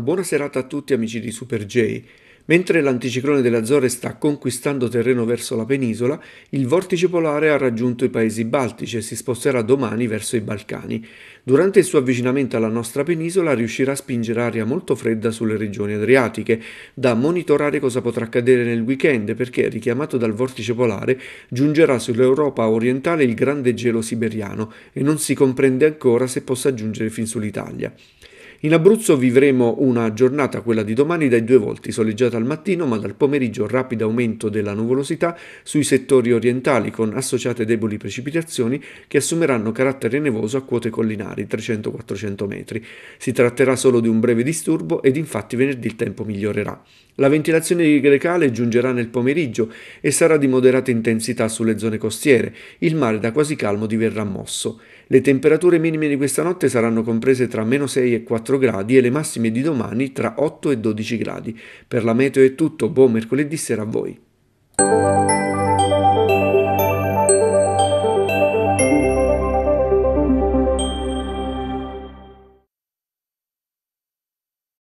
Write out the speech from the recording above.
buona serata a tutti amici di Super J. Mentre l'anticiclone delle Azzorre sta conquistando terreno verso la penisola, il vortice polare ha raggiunto i paesi baltici e si sposterà domani verso i Balcani. Durante il suo avvicinamento alla nostra penisola riuscirà a spingere aria molto fredda sulle regioni adriatiche, da monitorare cosa potrà accadere nel weekend perché, richiamato dal vortice polare, giungerà sull'Europa orientale il grande gelo siberiano e non si comprende ancora se possa giungere fin sull'Italia. In Abruzzo vivremo una giornata, quella di domani, dai due volti, soleggiata al mattino, ma dal pomeriggio rapido aumento della nuvolosità sui settori orientali, con associate deboli precipitazioni che assumeranno carattere nevoso a quote collinari, 300-400 metri. Si tratterà solo di un breve disturbo ed infatti venerdì il tempo migliorerà. La ventilazione grecale giungerà nel pomeriggio e sarà di moderata intensità sulle zone costiere. Il mare da quasi calmo diverrà mosso. Le temperature minime di questa notte saranno comprese tra meno 6 e 4 gradi e le massime di domani tra 8 e 12 gradi. Per la meteo è tutto, buon mercoledì sera a voi.